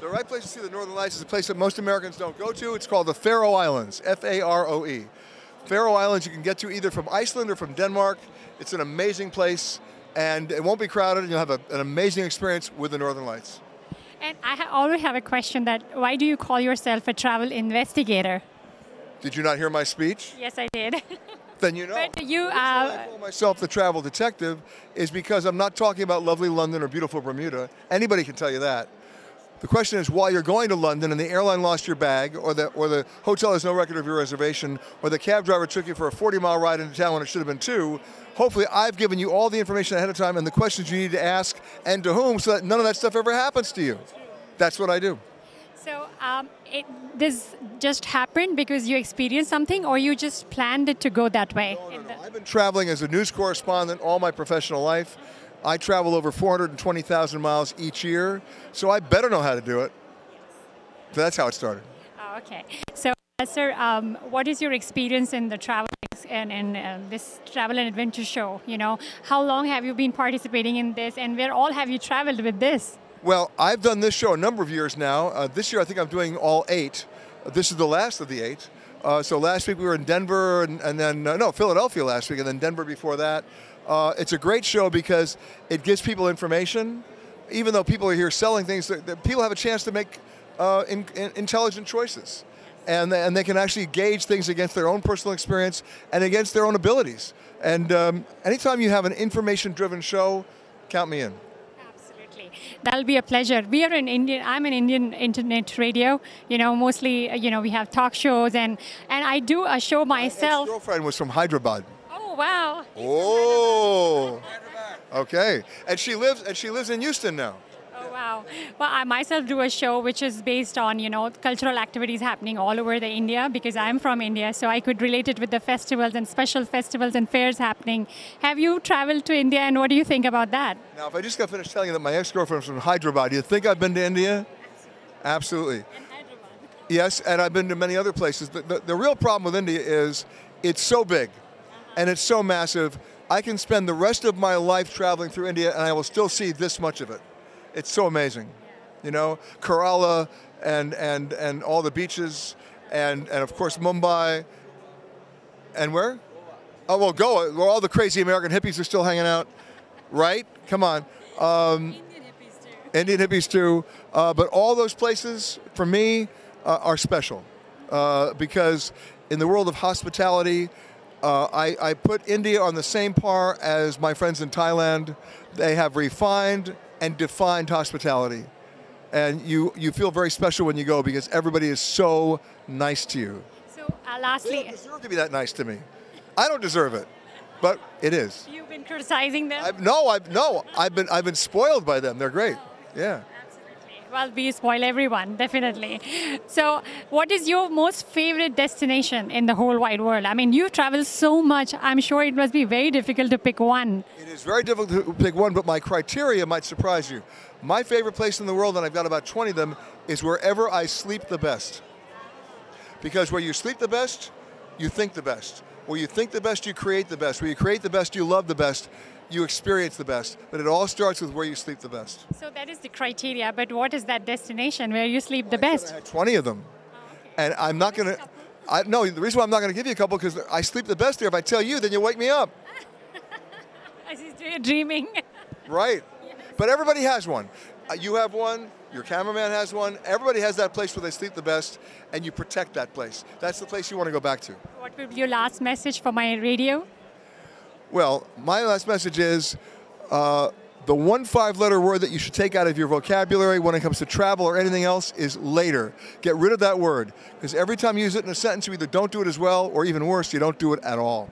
The right place to see the Northern Lights is a place that most Americans don't go to. It's called the Faroe Islands, F-A-R-O-E. Faroe Islands you can get to either from Iceland or from Denmark. It's an amazing place, and it won't be crowded, and you'll have a, an amazing experience with the Northern Lights. And I ha- already have a question that why do you call yourself a travel investigator? Did you not hear my speech? Yes, I did. Then you know. But you, why uh, I call myself the travel detective is because I'm not talking about lovely London or beautiful Bermuda. Anybody can tell you that. The question is, while you're going to London and the airline lost your bag, or the or the hotel has no record of your reservation, or the cab driver took you for a 40-mile ride into town when it should have been two, hopefully I've given you all the information ahead of time and the questions you need to ask and to whom, so that none of that stuff ever happens to you. That's what I do. so um, it, this just happened because you experienced something, or you just planned it to go that way? In the- I've been traveling as a news correspondent all my professional life. I travel over 420,000 miles each year, so I better know how to do it. So that's how it started. Oh, okay. So, uh, sir, um, what is your experience in the travel ex- and uh, this travel and adventure show? You know, how long have you been participating in this, and where all have you traveled with this? Well, I've done this show a number of years now. Uh, this year, I think I'm doing all eight. This is the last of the eight. Uh, so last week we were in Denver, and, and then uh, no Philadelphia last week, and then Denver before that. Uh, it's a great show because it gives people information. Even though people are here selling things, that, people have a chance to make uh, in, in- intelligent choices, and and they can actually gauge things against their own personal experience and against their own abilities. And um, anytime you have an information-driven show, count me in. Absolutely. That'll be a pleasure. We are an Indian, I'm an Indian internet radio. You know, mostly, uh, you know, we have talk shows and, and I do a show myself. My girlfriend was from Hyderabad. Wow. Oh. Okay. And she lives and she lives in Houston now. Oh, wow. Well, I myself do a show which is based on, you know, cultural activities happening all over the India because I'm from India, so I could relate it with the festivals and special festivals and fairs happening. Have you traveled to India and what do you think about that? Now, if I just got finished telling you that my ex-girlfriend was from Hyderabad, do you think I've been to India? Absolutely. Yes, and I've been to many other places. The, the, the real problem with India is it's so big and it's so massive. I can spend the rest of my life traveling through India and I will still see this much of it. It's so amazing. You know, Kerala and, and, and all the beaches and, and of course Mumbai. And where? Oh, well, Goa, where all the crazy American hippies are still hanging out, right? Come on. Um, Indian hippies too. Indian hippies too. Uh, but all those places, for me, uh, are special uh, because in the world of hospitality, uh, I, I put India on the same par as my friends in Thailand. They have refined and defined hospitality. And you, you feel very special when you go because everybody is so nice to you. So, uh, lastly, don't deserve to be that nice to me. I don't deserve it, but it is. you've been criticizing them? I've, no, I've no, I've been I've been spoiled by them. They're great. Yeah. Well, we spoil everyone, definitely. So, what is your most favorite destination in the whole wide world? I mean, you travel so much, I'm sure it must be very difficult to pick one. It is very difficult to pick one, but my criteria might surprise you. My favorite place in the world, and I've got about 20 of them, is wherever I sleep the best. Because where you sleep the best, you think the best. Where you think the best, you create the best. Where you create the best, you love the best. You experience the best. But it all starts with where you sleep the best. So, that is the criteria, but what is that destination where you sleep the I best? had 20 of them. And I'm not going to. I, no, the reason why I'm not going to give you a couple because I sleep the best there. If I tell you, then you wake me up. As you're dreaming. Right. But everybody has one. Uh, you have one, your cameraman has one. Everybody has that place where they sleep the best, and you protect that place. That's the place you want to go back to. What will be your last message for my radio? Well, my last message is uh, the one five letter word that you should take out of your vocabulary when it comes to travel or anything else is later. Get rid of that word because every time you use it in a sentence, you either don't do it as well or even worse, you don't do it at all.